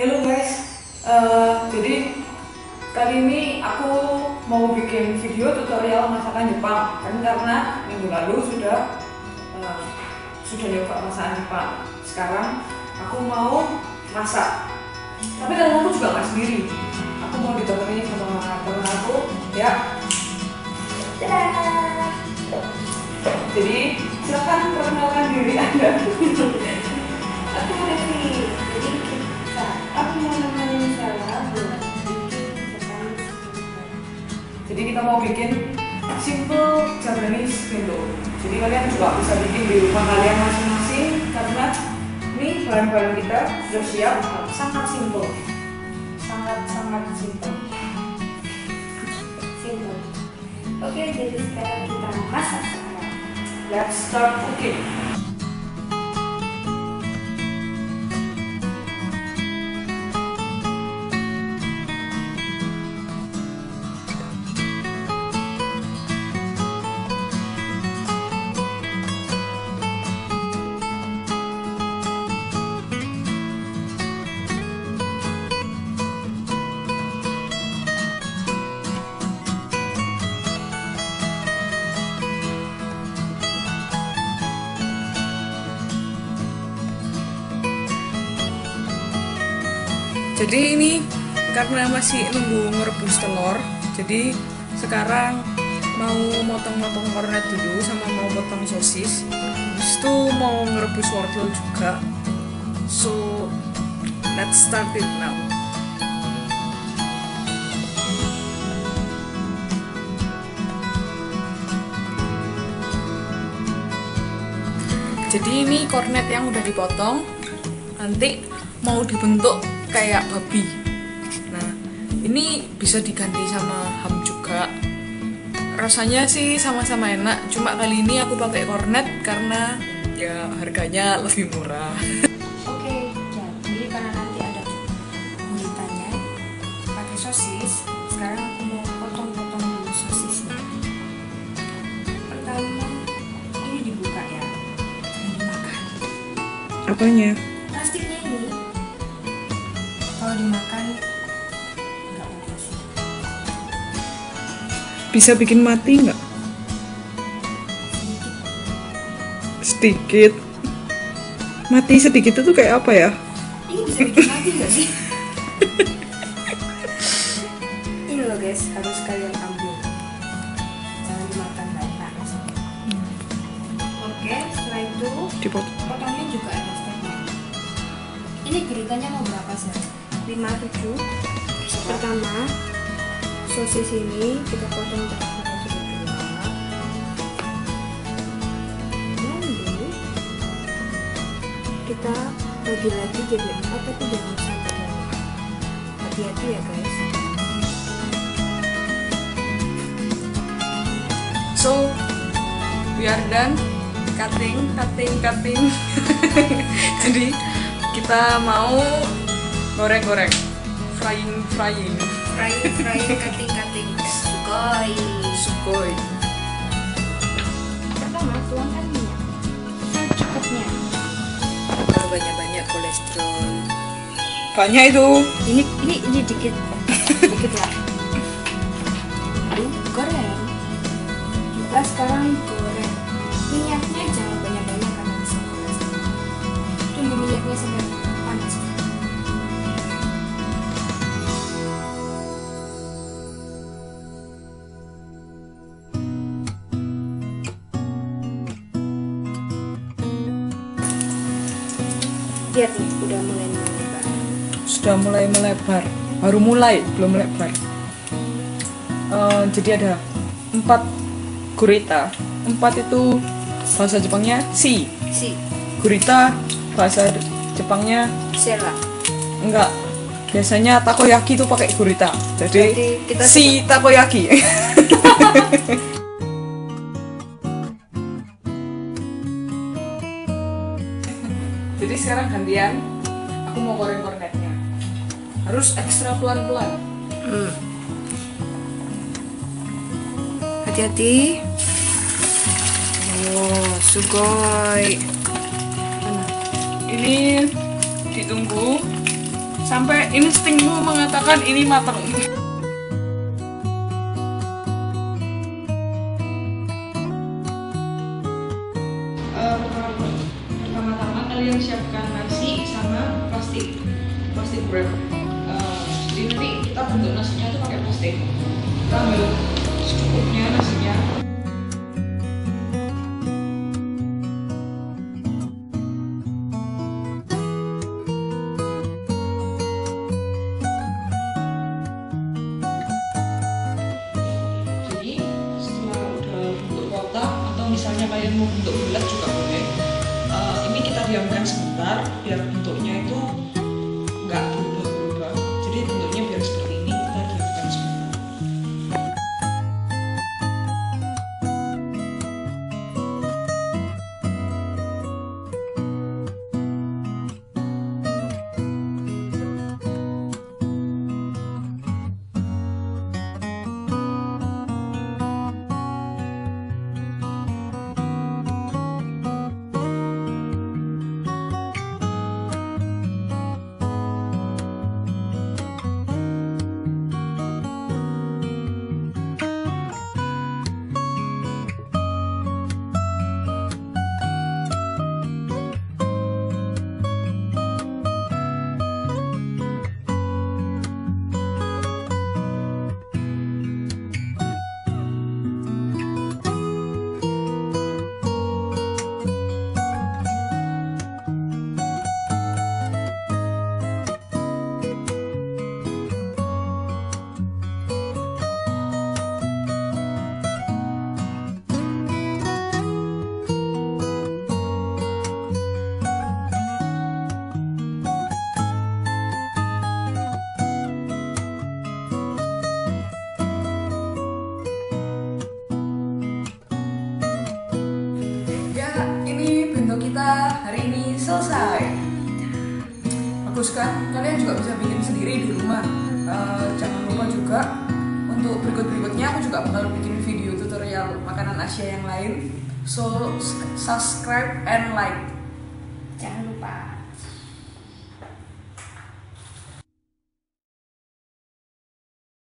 Hello guys, Eh, jadi kali ini aku mau bikin video tutorial masakan Jepang kan karena minggu lalu sudah eh, sudah nyoba masakan Jepang. Sekarang aku mau masak. Tapi kan aku juga nggak sendiri. Aku mau ditemani sama teman aku ya. Jadi silakan perkenalkan diri anda. kalian juga bisa bikin di rumah kalian masing-masing karena ini bahan-bahan kita sudah siap, sangat simple, sangat sangat simple. Simple. Oke, jadi sekarang kita masak sekarang. Let's start cooking. Jadi ini karena masih nunggu merebus telur, jadi sekarang mau motong-motong kornet dulu sama mau potong sosis. Habis itu mau ngerebus wortel juga. So let's start it now. Jadi ini kornet yang udah dipotong, nanti mau dibentuk kayak babi. Nah, ini bisa diganti sama ham juga. Rasanya sih sama-sama enak, cuma kali ini aku pakai kornet karena ya harganya lebih murah. Oke, jadi karena nanti ada guritannya pakai sosis, sekarang aku mau potong-potong dulu sosisnya. Pertama, ini dibuka ya, jangan dimakan. Apanya? Dimakan nggak bagus. Bisa bikin mati nggak? Sedikit. Mati sedikit itu kayak apa ya? Ini bisa bikin mati nggak sih? ini loh guys, harus kalian ambil. Jangan dimakan nggak enak rasanya. Oke, setelah itu Dipotong. potongnya juga ada stepnya. Ini guritannya mau berapa sih? 5 7 Pertama, sosis ini kita potong terlebih. Lalu kita bagi lagi jadi empat tapi jangan sampai. Hati-hati ya guys. So we are done cutting, cutting, cutting. Jadi kita mau goreng-goreng, frying, frying, Frying, frying, cutting, cutting. Sugoi. sugoi. Pertama, tuangkan minyak secukupnya. Kalau banyak-banyak kolesterol. Banyak itu. Ini ini ini dikit, dikit lah. Lalu goreng. Kita sekarang goreng. Minyaknya jangan banyak-banyak karena bisa kolesterol. Tunggu minyaknya sampai Lihat nih, udah mulai melebar. Sudah mulai melebar. Baru mulai, belum melebar. Eh, jadi ada empat gurita. Empat itu bahasa Jepangnya si. Si, Gurita bahasa Jepangnya Sela. enggak. Biasanya takoyaki itu pakai gurita. Jadi Berarti kita si takoyaki. sekarang gantian, aku mau goreng kornetnya. Harus ekstra pelan-pelan. Hmm. Hati-hati. Oh, sugoi. Ini ditunggu sampai instingmu mengatakan ini matang kalian siapkan nasi sama plastik. Plastik wrap. Eh, jadi nanti kita bentuk nasinya itu pakai plastik. Kita ambil secukupnya nasinya. Misalnya kalian mau bentuk bulat juga ini kita diamkan Bagus kan? Kalian juga bisa bikin sendiri di rumah. Eh, jangan lupa juga untuk berikut-berikutnya aku juga bakal bikin video tutorial makanan Asia yang lain. So, subscribe and like. Jangan lupa